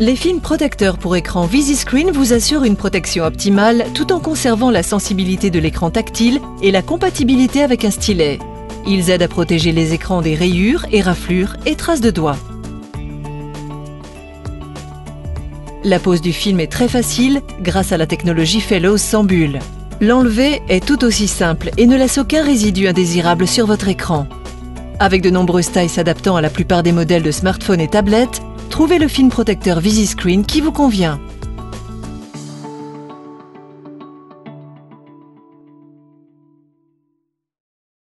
Les films protecteurs pour écran VisiScreen vous assurent une protection optimale tout en conservant la sensibilité de l'écran tactile et la compatibilité avec un stylet. Ils aident à protéger les écrans des rayures, éraflures et traces de doigts. La pose du film est très facile grâce à la technologie Fellows sans bulle. L'enlever est tout aussi simple et ne laisse aucun résidu indésirable sur votre écran. Avec de nombreuses tailles s'adaptant à la plupart des modèles de smartphones et tablettes, trouvez le film protecteur VisiScreen qui vous convient.